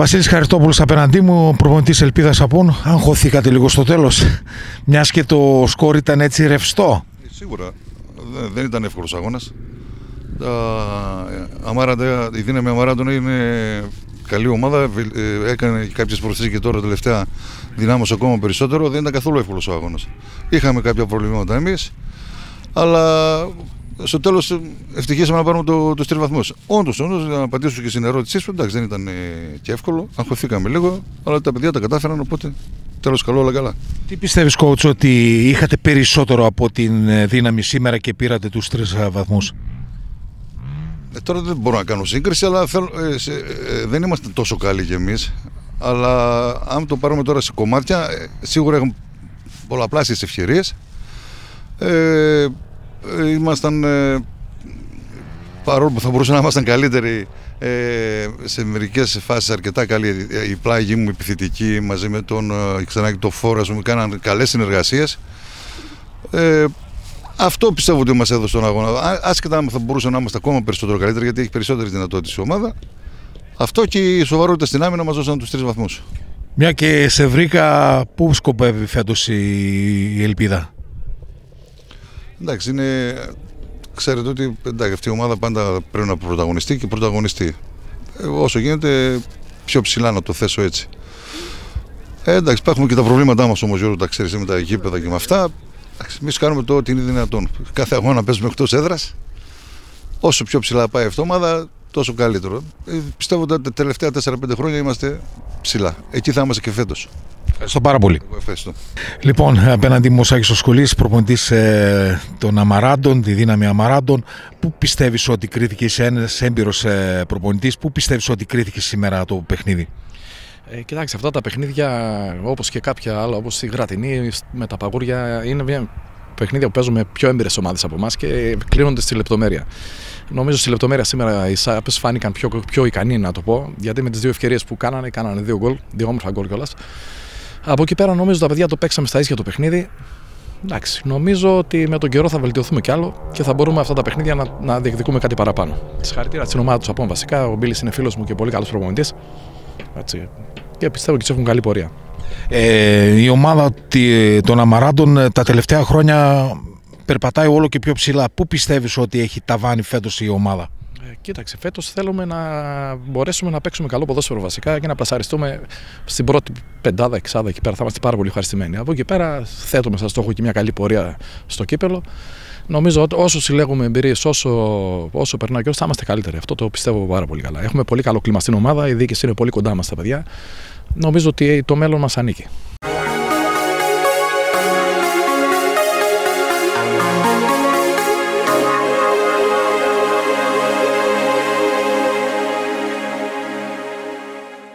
Βασίλης Χαριτόπουλος απέναντί μου, προπονητής Ελπίδας Απών. Αγχωθήκατε λίγο στο τέλος, μιας και το σκόρ ήταν έτσι ρευστό. Ε, Σίγουρα δεν, δεν ήταν εύκολος αγώνας. Τα, Αμάραντα, η δύναμη Αμάραντον είναι καλή ομάδα. βελ- ε, Έκανε και κάποιες προσθέσεις και τώρα τελευταία δυνάμωσε ακόμα περισσότερο. Δεν ήταν καθόλου εύκολος ο αγώνας. Είχαμε κάποια προβλήματα εμείς, αλλά στο τέλος ευτυχήσαμε να πάρουμε το, τους τρεις βαθμούς. Όντως, όντως, να απαντήσω και στην ερώτησή σου, εντάξει δεν ήταν ε, και εύκολο. Αγχωθήκαμε λίγο, αλλά τα παιδιά τα κατάφεραν, οπότε τέλος καλό, όλα καλά. Τι πιστεύεις coach ότι είχατε περισσότερο από την ε, δύναμη σήμερα και πήρατε τους τρεις ε, βαθμούς; Ε, τώρα δεν μπορώ να κάνω σύγκριση, αλλά θέλω, ε, σε- ε, δεν είμαστε τόσο καλοί κι εμείς. Αλλά αν το πάρουμε τώρα σε κομμάτια, ε, σίγουρα έχουμε πολλαπλάσιες ευκαιρίες. Ε, ε, ήμασταν, ε, παρόλο που θα μπορούσαμε να ήμασταν καλύτεροι ε, σε μερικές φάσεις αρκετά καλοί. Ε, Η πλάγη μου επιθετική μαζί με τον ε, ξανά και το φόρο, μου κάναν καλές συνεργασίες. Ε, αυτό πιστεύω ότι μας έδωσε τον αγώνα. Α- Άσχετα αν θα μπορούσε να είμαστε ακόμα περισσότερο καλύτεροι, γιατί έχει περισσότερες δυνατότητες η ομάδα. Αυτό και η σοβαρότητα στην άμυνα μας δώσαν τους τρεις βαθμούς. Μια και σε βρήκα, πού σκοπεύει φέτος η, η Ελπίδα; Εντάξει, είναι. Ξέρετε ότι εντάξει, αυτή η ομάδα πάντα πρέπει να πρωταγωνιστεί και πρωταγωνιστεί. Ε, όσο γίνεται πιο ψηλά να το θέσω έτσι. Ε, εντάξει, υπάρχουν και τα προβλήματά μας όμως, Γιώργο, τα ξέρεις με τα γήπεδα και με αυτά. Εμείς κάνουμε το ό,τι είναι δυνατόν. Κάθε αγώνα παίζουμε εκτός έδρας. Όσο πιο ψηλά πάει αυτή η ομάδα, τόσο καλύτερο. Ε, πιστεύω ότι τα τελευταία 4-5 χρόνια είμαστε ψηλά. Εκεί θα είμαστε και φέτος. Ευχαριστώ πάρα πολύ. Ευχαριστώ. Λοιπόν, απέναντι μου ο Σάκης ο Σχολής, προπονητής ε, των Αμαράντων, τη δύναμη Αμαράντων. Πού πιστεύεις ότι κρίθηκε, είσαι ένας έμπειρος ε, προπονητής, πού πιστεύεις ότι κρίθηκε σήμερα το παιχνίδι; Ε, κοιτάξτε, αυτά τα παιχνίδια, όπως και κάποια άλλα, όπως η Γρατινή με τα παγούρια, είναι μια παιχνίδια που παίζουν με πιο έμπειρες ομάδες από εμάς και κλείνονται στη λεπτομέρεια. Νομίζω στη λεπτομέρεια σήμερα οι Σάπες φάνηκαν πιο, πιο ικανοί, να το πω, γιατί με τις δύο ευκαιρίες που κάνανε, κάνανε δύο γκολ, δύο όμορφα γκολ κιόλας. Από εκεί πέρα νομίζω τα παιδιά το παίξαμε στα ίσια το παιχνίδι. Εντάξει, νομίζω ότι με τον καιρό θα βελτιωθούμε κι άλλο και θα μπορούμε αυτά τα παιχνίδια να, να διεκδικούμε κάτι παραπάνω. Συγχαρητήρια στην ομάδα τους Απόν βασικά. Ο Μπίλης είναι φίλος μου και πολύ καλός προπονητής. Έτσι. Και πιστεύω και τους έχουν καλή πορεία. Ε, η ομάδα τη- των Αμαράντων ε, τα τελευταία χρόνια περπατάει όλο και πιο ψηλά. Πού πιστεύεις ότι έχει ταβάνει φέτος η ομάδα; Ε, κοίταξε, φέτος θέλουμε να μπορέσουμε να παίξουμε καλό ποδόσφαιρο βασικά και να πλασαριστούμε στην πρώτη πεντάδα, εξάδα εκεί πέρα. Θα είμαστε πάρα πολύ ευχαριστημένοι. Από εκεί πέρα θέτουμε σαν στόχο και μια καλή πορεία στο κύπελο. Νομίζω ότι όσο συλλέγουμε εμπειρίες, όσο, όσο περνάει ο καιρός, θα είμαστε καλύτεροι. Αυτό το πιστεύω πάρα πολύ καλά. Έχουμε πολύ καλό κλίμα στην ομάδα, η διοίκηση είναι πολύ κοντά μας τα παιδιά. Νομίζω ότι το μέλλον μας ανήκει.